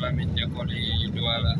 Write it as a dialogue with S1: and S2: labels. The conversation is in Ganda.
S1: la mitego liitwala